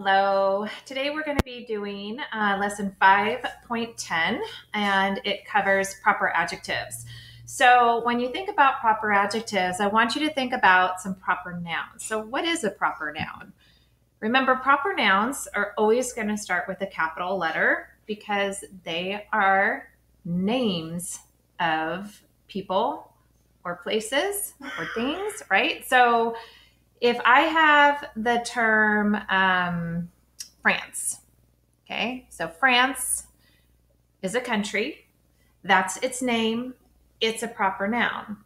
Hello. Today we're going to be doing uh, lesson 5.10 and it covers proper adjectives. So when you think about proper adjectives, I want you to think about some proper nouns. So what is a proper noun? Remember, proper nouns are always going to start with a capital letter because they are names of people or places or things, right? So if I have the term um, France, okay, so France is a country, that's its name, it's a proper noun.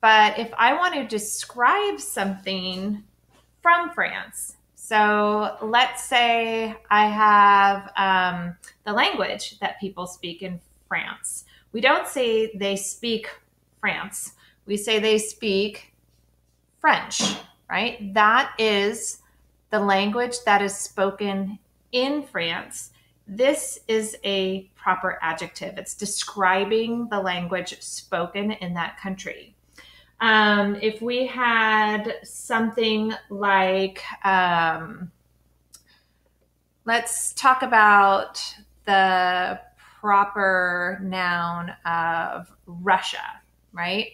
But if I want to describe something from France, so let's say I have um, the language that people speak in France. We don't say they speak France, we say they speak French right? That is the language that is spoken in France. This is a proper adjective. It's describing the language spoken in that country. Um, if we had something like, um, let's talk about the proper noun of Russia, right?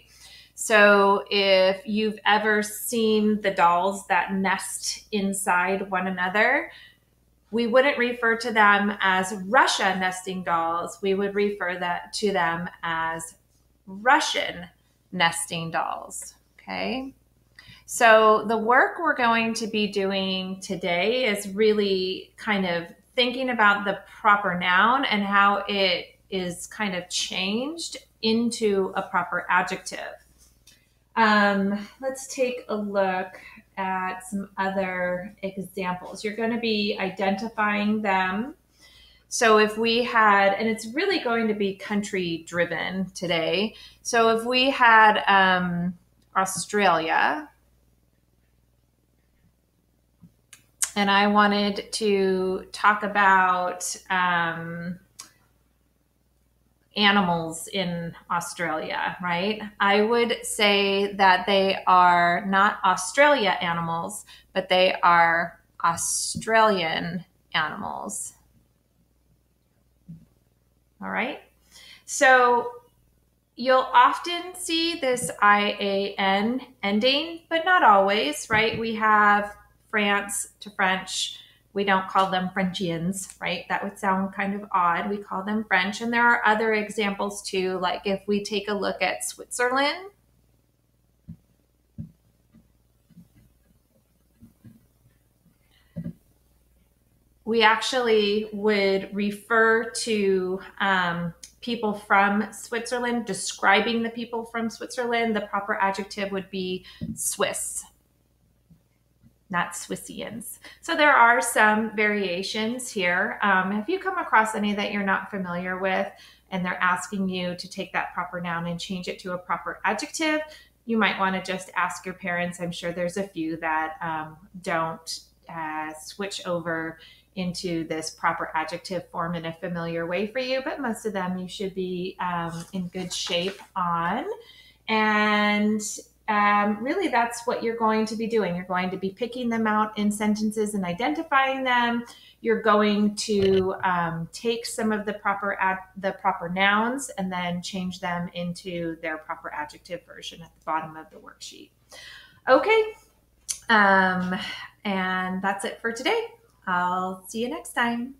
So if you've ever seen the dolls that nest inside one another, we wouldn't refer to them as Russia nesting dolls. We would refer that to them as Russian nesting dolls. Okay. So the work we're going to be doing today is really kind of thinking about the proper noun and how it is kind of changed into a proper adjective. Um, let's take a look at some other examples. You're going to be identifying them. So if we had, and it's really going to be country driven today. So if we had um, Australia, and I wanted to talk about um, animals in Australia, right? I would say that they are not Australia animals, but they are Australian animals. All right. So you'll often see this IAN ending, but not always, right? We have France to French, we don't call them Frenchians, right? That would sound kind of odd. We call them French. And there are other examples too, like if we take a look at Switzerland. We actually would refer to um, people from Switzerland, describing the people from Switzerland. The proper adjective would be Swiss not Swissians. So there are some variations here. Um, you come across any that you're not familiar with and they're asking you to take that proper noun and change it to a proper adjective? You might want to just ask your parents. I'm sure there's a few that um, don't uh, switch over into this proper adjective form in a familiar way for you, but most of them you should be um, in good shape on. And um, really that's what you're going to be doing. You're going to be picking them out in sentences and identifying them. You're going to um, take some of the proper ad, the proper nouns and then change them into their proper adjective version at the bottom of the worksheet. Okay, um, and that's it for today. I'll see you next time.